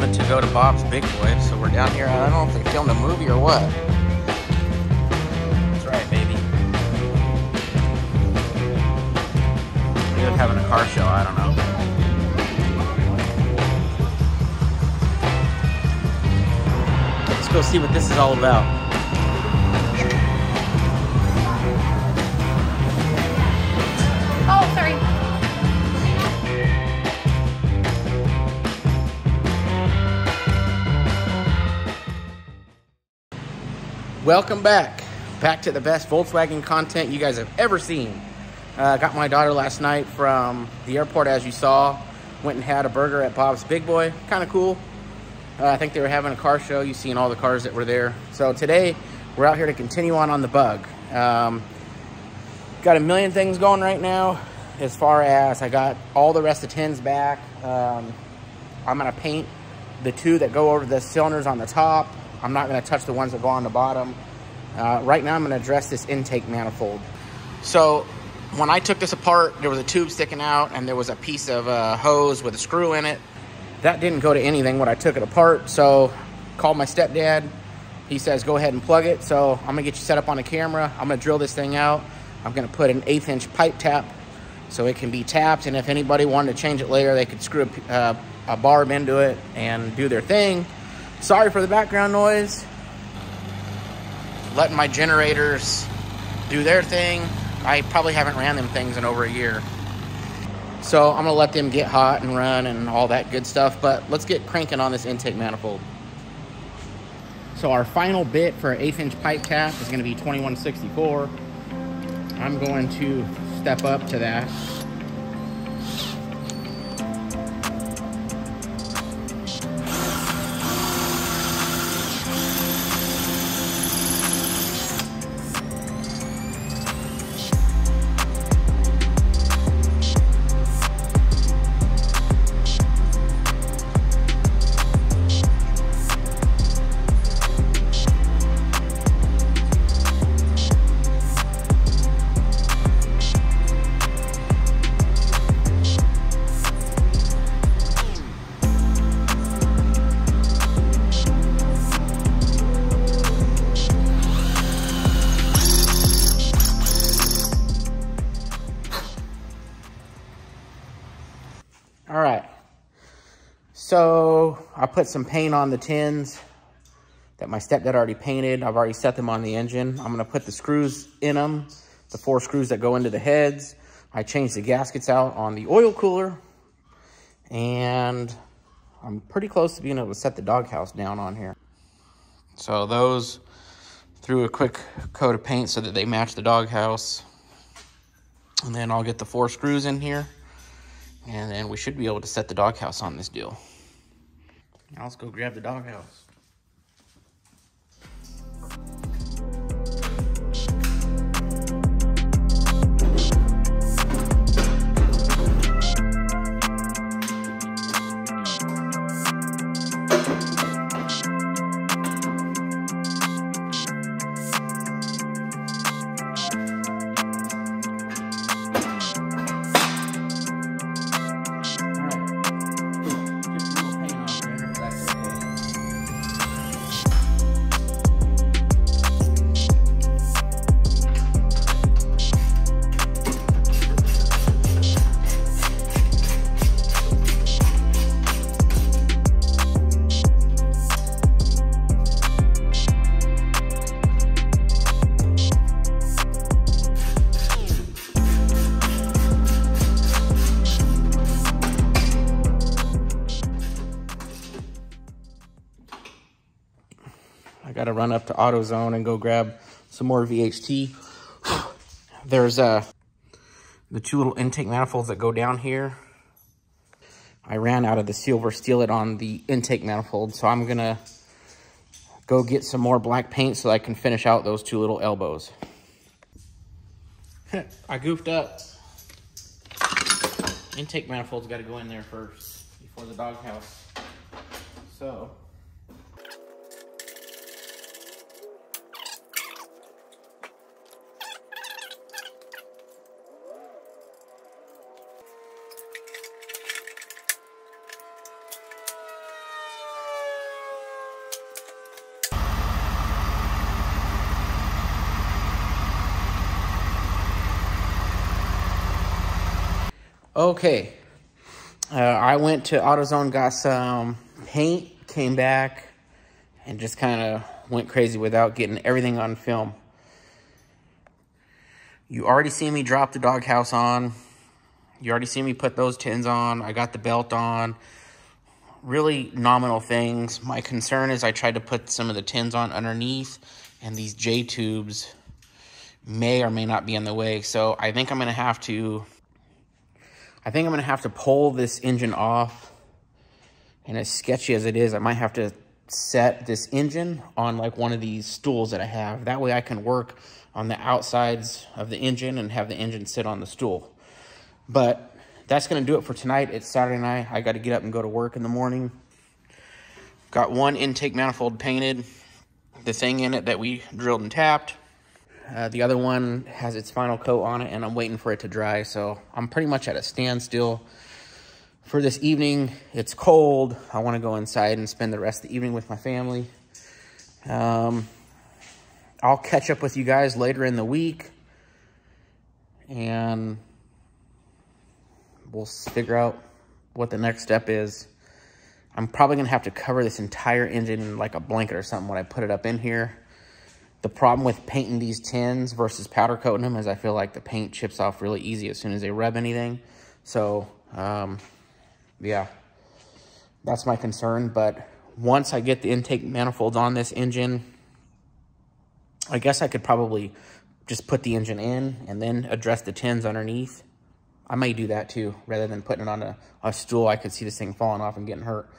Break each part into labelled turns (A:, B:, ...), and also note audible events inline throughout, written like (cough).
A: wanted to go to Bob's Big Boy, so we're down here. I don't know if they filmed a movie or what.
B: That's right, baby. Maybe they're having a car show, I don't know. Let's go see what this is all about.
A: Welcome back. Back to the best Volkswagen content you guys have ever seen. Uh, got my daughter last night from the airport, as you saw. Went and had a burger at Bob's Big Boy. Kind of cool. Uh, I think they were having a car show. You've seen all the cars that were there. So today, we're out here to continue on on the bug. Um, got a million things going right now as far as I got all the rest of tins back. Um, I'm going to paint the two that go over the cylinders on the top. I'm not going to touch the ones that go on the bottom. Uh, right now, I'm going to address this intake manifold. So when I took this apart, there was a tube sticking out and there was a piece of hose with a screw in it. That didn't go to anything when I took it apart. So called my stepdad. He says, go ahead and plug it. So I'm gonna get you set up on the camera. I'm gonna drill this thing out. I'm gonna put an eighth inch pipe tap so it can be tapped. And if anybody wanted to change it later, they could screw a, uh, a barb into it and do their thing. Sorry for the background noise. Letting my generators do their thing. I probably haven't ran them things in over a year. So I'm gonna let them get hot and run and all that good stuff, but let's get cranking on this intake manifold. So our final bit for an eighth inch pipe tap is gonna be 2164. I'm going to step up to that. Put some paint on the tins that my stepdad already painted. I've already set them on the engine. I'm gonna put the screws in them, the four screws that go into the heads. I changed the gaskets out on the oil cooler and I'm pretty close to being able to set the doghouse down on here. So those threw a quick coat of paint so that they match the doghouse. And then I'll get the four screws in here. And then we should be able to set the doghouse on this deal. Now let's go grab the doghouse. Up to AutoZone and go grab some more VHT. (sighs) There's uh, the two little intake manifolds that go down here. I ran out of the silver steelite on the intake manifold, so I'm going to go get some more black paint so I can finish out those two little elbows. (laughs) I goofed up. Intake manifold's got to go in there first before the doghouse. So... Okay. Uh, I went to AutoZone, got some paint, came back, and just kind of went crazy without getting everything on film. You already see me drop the doghouse on. You already see me put those tins on. I got the belt on. Really nominal things. My concern is I tried to put some of the tins on underneath, and these J tubes may or may not be in the way. So I think I'm going to have to I think I'm to have to pull this engine off. And as sketchy as it is, I might have to set this engine on like one of these stools that I have. That way I can work on the outsides of the engine and have the engine sit on the stool. But that's to do it for tonight. It's Saturday night. I got to get up and go to work in the morning. Got one intake manifold painted. The thing in it that we drilled and tapped. Uh, the other one has its final coat on it, and I'm waiting for it to dry. So I'm pretty much at a standstill for this evening. It's cold. I want to go inside and spend the rest of the evening with my family. Um, I'll catch up with you guys later in the week, and we'll figure out what the next step is. I'm probably going to have to cover this entire engine in like a blanket or something when I put it up in here. The problem with painting these tins versus powder coating them is I feel like the paint chips off really easy as soon as they rub anything. So, um, yeah, that's my concern. But once I get the intake manifolds on this engine, I guess I could probably just put the engine in and then address the tins underneath. I may do that too, rather than putting it on a, a stool. I could see this thing falling off and getting hurt.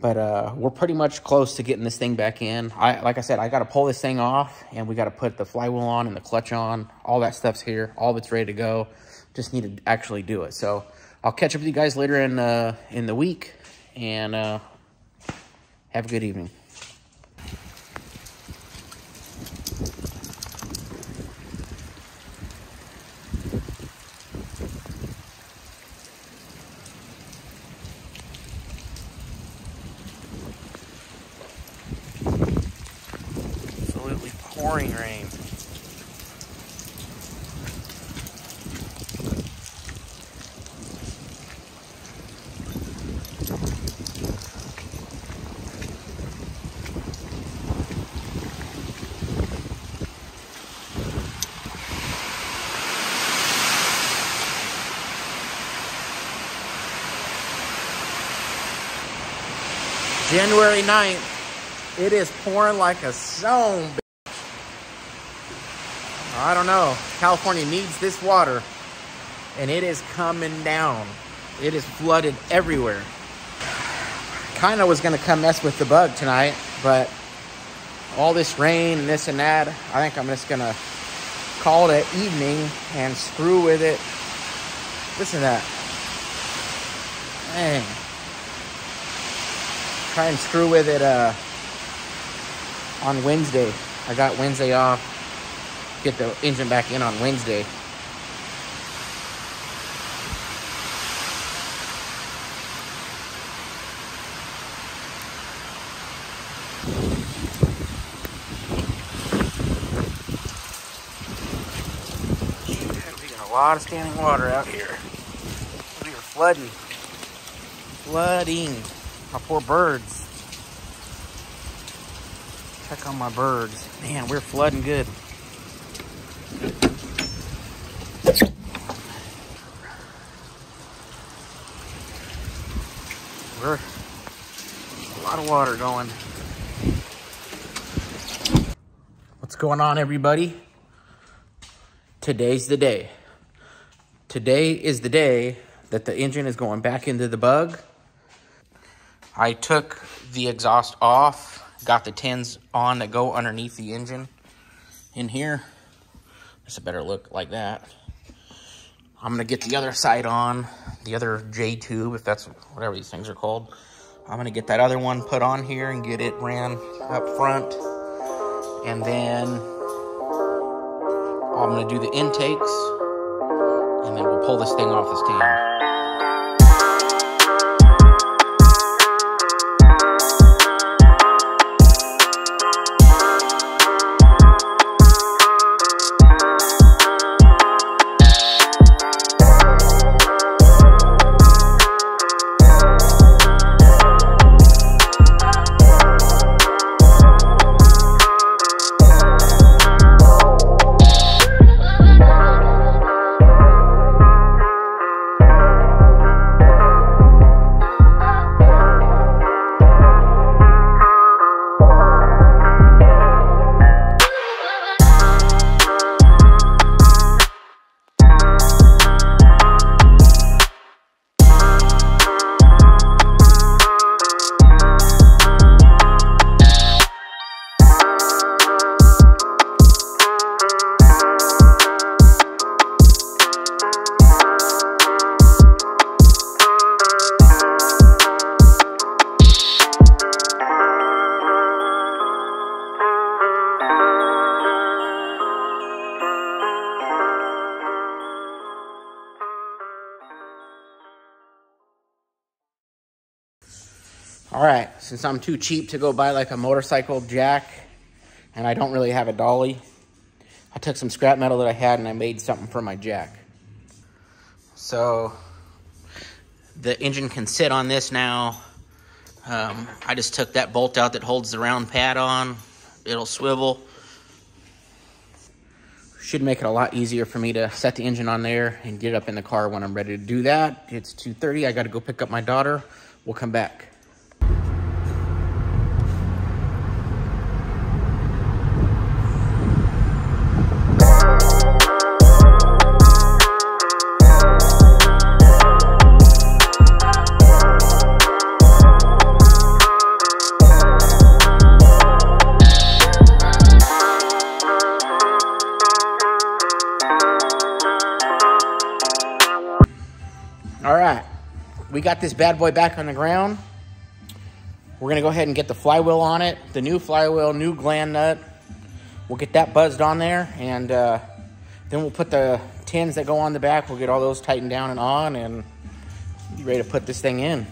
A: But uh, we're pretty much close to getting this thing back in. I Like I said, I got to pull this thing off, and we got to put the flywheel on and the clutch on. All that stuff's here. All of it's ready to go. Just need to actually do it. So I'll catch up with you guys later in, uh, in the week, and uh, have a good evening. pouring rain. January 9th, it is pouring like a stone. I don't know. California needs this water, and it is coming down. It is flooded everywhere. Kind of was going to come mess with the bug tonight, but all this rain and this and that, I think I'm just going to call it an evening and screw with it. Listen to that. Dang. Try and screw with it uh, on Wednesday. I got Wednesday off get the engine back in on Wednesday. we got a lot of standing water out here. We are flooding. Flooding. My poor birds. Check on my birds. Man, we're flooding good. We're a lot of water going. What's going on, everybody? Today's the day. Today is the day that the engine is going back into the bug. I took the exhaust off, got the tins on that go underneath the engine in here. It's a better look like that. I'm gonna get the other side on, the other J tube, if that's whatever these things are called. I'm gonna get that other one put on here and get it ran up front. And then I'm gonna do the intakes and then we'll pull this thing off the stand. Right, since I'm too cheap to go buy like a motorcycle jack and I don't really have a dolly, I took some scrap metal that I had and I made something for my jack. So the engine can sit on this now. Um, I just took that bolt out that holds the round pad on. It'll swivel. Should make it a lot easier for me to set the engine on there and get it up in the car when I'm ready to do that. It's 2.30, I gotta go pick up my daughter. We'll come back. We got this bad boy back on the ground. We're gonna go ahead and get the flywheel on it, the new flywheel, new gland nut. We'll get that buzzed on there and uh, then we'll put the tins that go on the back, we'll get all those tightened down and on and ready to put this thing in.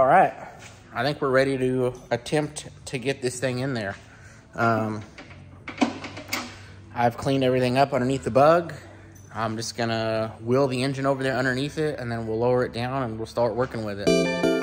C: All
A: right, I think we're ready to attempt to get this thing in there. Um, I've cleaned everything up underneath the bug. I'm just gonna wheel the engine over there underneath it and then we'll lower it down and we'll start working with it.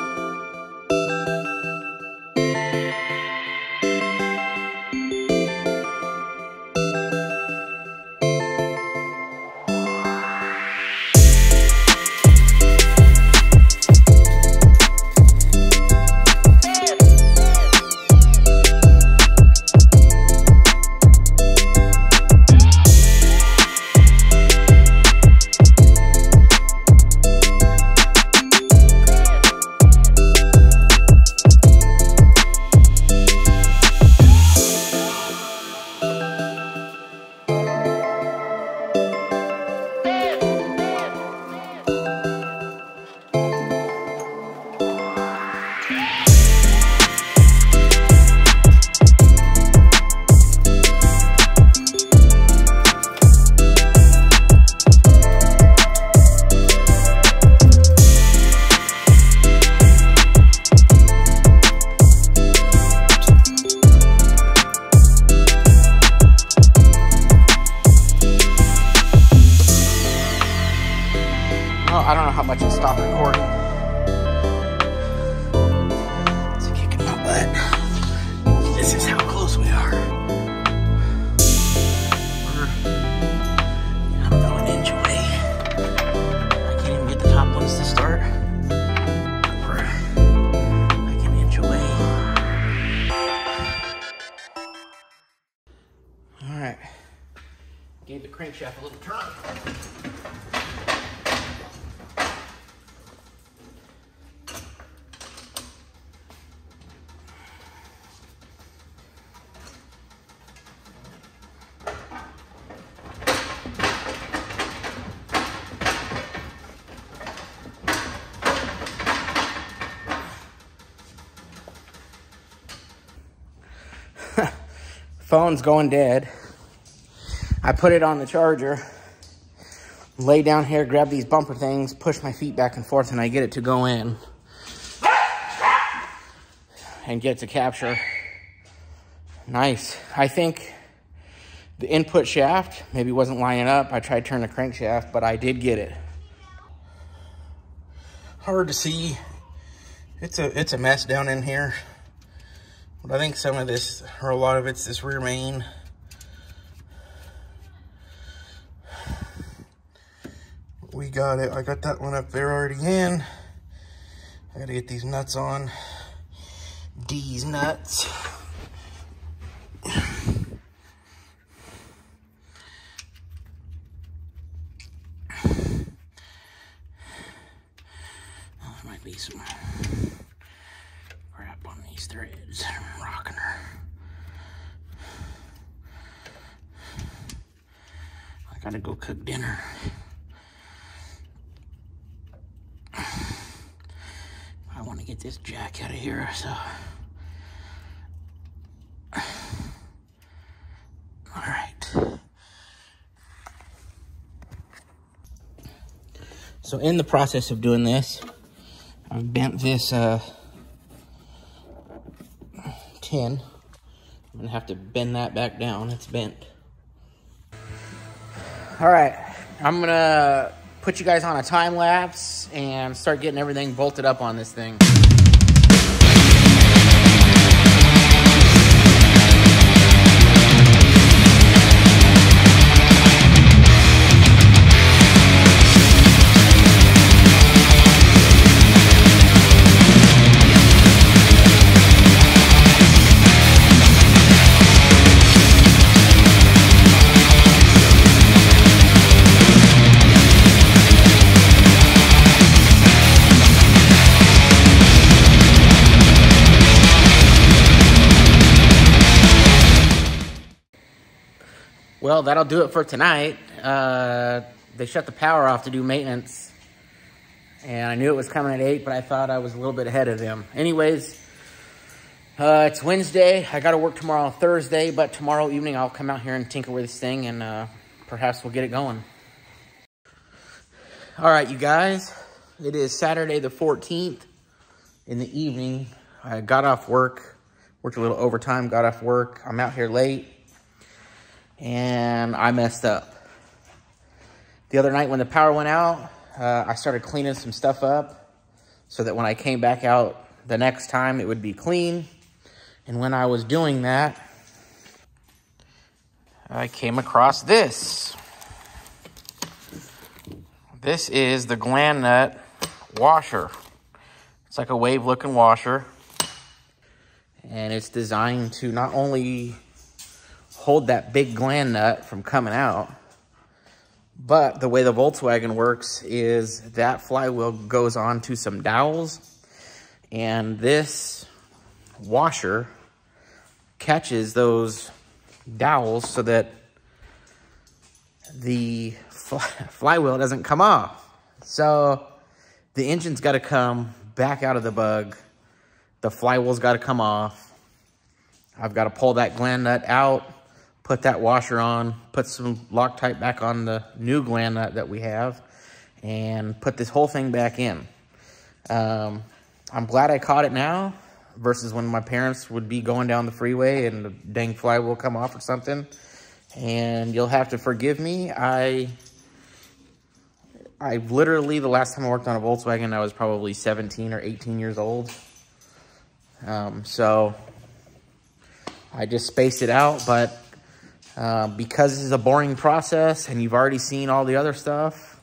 A: Phone's going dead. I put it on the charger, lay down here, grab these bumper things, push my feet back and forth, and I get it to go in and get to capture. Nice. I think the input shaft maybe wasn't lining up. I tried turning the crankshaft, but I did get it. Hard to see. It's a it's a mess down in here. But I think some of this, or a lot of it's this rear main. We got it. I got that one up there already in. I gotta get these nuts on. These nuts. Oh, might be some on these threads. I'm rocking her. I gotta go cook dinner. I want to get this jack out of here, so. All right. So in the process of doing this, I've bent this uh, tin. I'm gonna have to bend that back down. It's bent. All right, I'm gonna put you guys on a time lapse and start getting everything bolted up on this thing. That'll do it for tonight. Uh, they shut the power off to do maintenance. And I knew it was coming at 8, but I thought I was a little bit ahead of them. Anyways, uh, it's Wednesday. I got to work tomorrow on Thursday, but tomorrow evening I'll come out here and tinker with this thing, and uh, perhaps we'll get it going. All right, you guys. It is Saturday the 14th in the evening. I got off work, worked a little overtime, got off work. I'm out here late and I messed up. The other night when the power went out, uh, I started cleaning some stuff up so that when I came back out the next time, it would be clean. And when I was doing that, I came across this. This is the gland nut washer. It's like a wave looking washer. And it's designed to not only hold that big gland nut from coming out. But the way the Volkswagen works is that flywheel goes on to some dowels and this washer catches those dowels so that the fly (laughs) flywheel doesn't come off. So the engine's got to come back out of the bug. The flywheel's got to come off. I've got to pull that gland nut out put that washer on, put some Loctite back on the new gland that we have, and put this whole thing back in. Um, I'm glad I caught it now versus when my parents would be going down the freeway and the dang flywheel come off or something. And you'll have to forgive me. I, I literally, the last time I worked on a Volkswagen, I was probably 17 or 18 years old. Um, so I just spaced it out, but uh, because this is a boring process and you've already seen all the other stuff,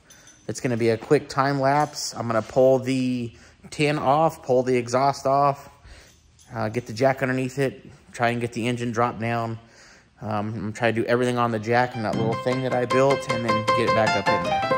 A: it's going to be a quick time lapse. I'm going to pull the tin off, pull the exhaust off, uh, get the jack underneath it, try and get the engine dropped down. Um, I'm gonna do everything on the jack and that little thing that I built and then get it back up in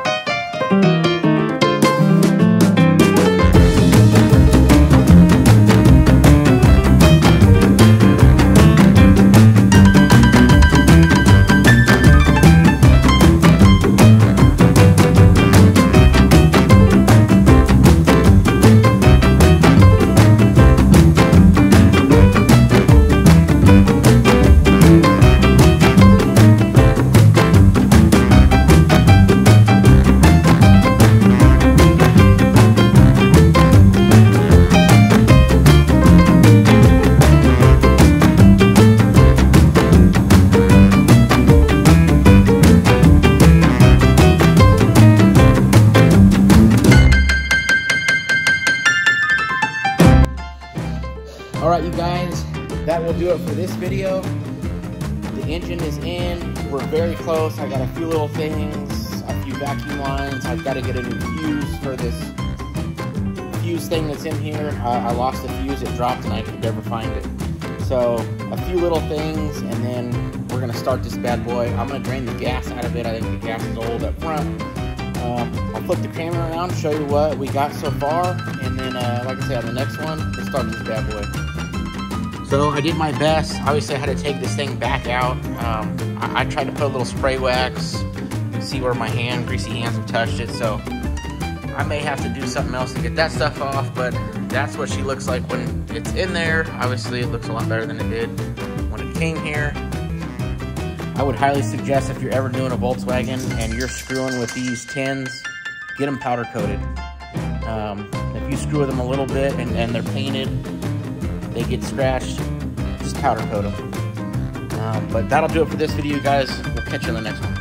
A: in here. I, I lost the fuse. It dropped and I could never find it. So a few little things and then we're to start this bad boy. I'm to drain the gas out of it. I think the gas is old up front. Um, I'll flip the camera around, show you what we got so far, and then, uh, like I said, on the next one, we'll start this bad boy. So I did my best. Obviously, I had to take this thing back out. Um, I, I tried to put a little spray wax, You can see where my hand, greasy hands have touched it. So I may have to do something else to get that stuff off, but that's what she looks like when it's in there. Obviously, it looks a lot better than it did when it came here. I would highly suggest if you're ever doing a Volkswagen and you're screwing with these tins, get them powder coated. Um, if you screw with them a little bit and, and they're painted, they get scratched, just powder coat them. Um, but that'll do it for this video, guys. We'll catch you in the next one.